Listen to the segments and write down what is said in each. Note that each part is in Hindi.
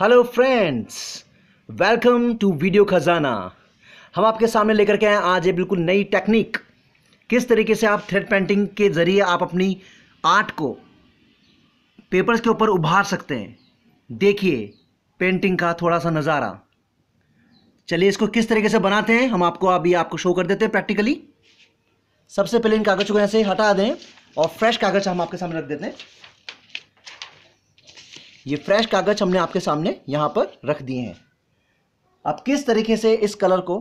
Hello friends welcome to video Khazana हम आपके सामने लेकर के आए आज ये बिल्कुल नई टेक्निक किस तरीके से आप थ्रेड पेंटिंग के ज़रिए आप अपनी आर्ट को पेपर्स के ऊपर उभार सकते हैं। देखिए पेंटिंग का थोड़ा सा नज़ारा। चलिए इसको किस तरीके से बनाते हैं, हम आपको अभी आपको शो कर देते हैं प्रैक्टिकली सबसे पहले इन कागज़ को ऐसे हटा दें और फ्रेश कागज़ हम आपके सामने रख देते हैं। ये फ्रेश कागज़ हमने आपके सामने यहाँ पर रख दिए हैं। अब किस तरीके से इस कलर को,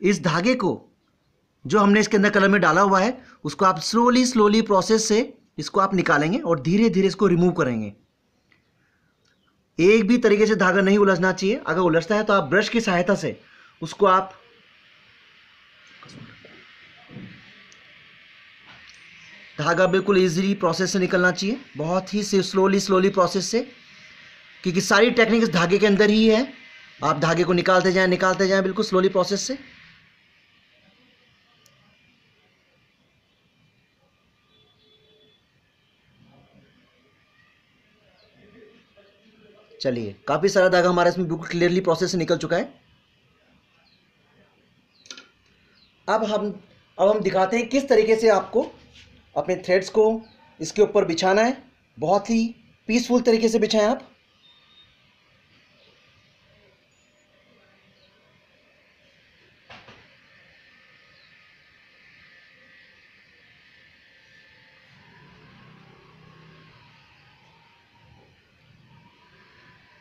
इस धागे को जो हमने इसके अंदर कलर में डाला हुआ है, उसको आप स्लोली स्लोली प्रोसेस से इसको आप निकालेंगे और धीरे धीरे इसको रिमूव करेंगे। एक भी तरीके से धागा नहीं उलझना चाहिए। अगर उलझता है तो आप ब्रश की सहायता से उसको आप धागा बिल्कुल इजीली प्रोसेस से निकलना चाहिए। बहुत ही स्लोली स्लोली प्रोसेस से। क्योंकि सारी टेक्निक इस धागे के अंदर ही है। आप धागे को निकालते जाएँ निकालते जाएँ बिल्कुल स्लोली प्रोसेस से। चलिए, काफ़ी सारा धागा हमारा इसमें बिल्कुल क्लियरली प्रोसेस से निकल चुका है। अब हम अब हम दिखाते हैं किस तरीके से आपको अपने थ्रेड्स को इसके ऊपर बिछाना है। बहुत ही पीसफुल तरीके से बिछाएँ आप।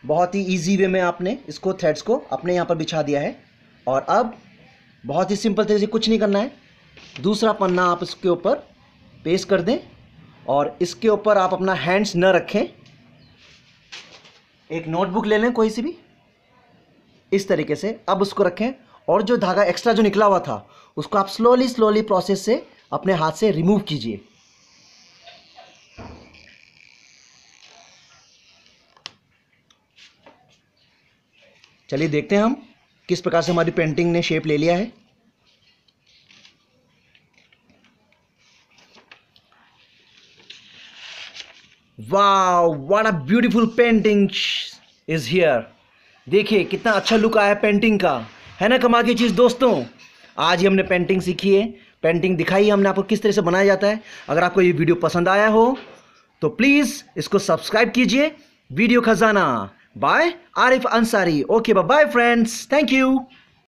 बहुत ही इजी वे में आपने इसको थ्रेड्स को अपने यहाँ पर बिछा दिया है। और अब बहुत ही सिंपल तरीके से कुछ नहीं करना है। दूसरा पन्ना आप इसके ऊपर पेस्ट कर दें और इसके ऊपर आप अपना हैंड्स न रखें। एक नोटबुक ले लें कोई सी भी। इस तरीके से अब उसको रखें और जो धागा एक्स्ट्रा जो निकला हुआ था, उसको आप स्लोली स्लोली प्रोसेस से अपने हाथ से रिमूव कीजिए। चलिए देखते हैं हम किस प्रकार से हमारी पेंटिंग ने शेप ले लिया है। वाह what a beautiful painting is here देखिए, कितना अच्छा लुक आया पेंटिंग का। है ना कमा की चीज़, दोस्तों? आज ही हमने पेंटिंग सीखी है। पेंटिंग दिखाई हमने आपको किस तरह से बनाया जाता है। अगर आपको ये वीडियो पसंद आया हो तो प्लीज़ इसको सब्सक्राइब कीजिए। Video Khazana. Bye Arif Ansari okay bye friends thank you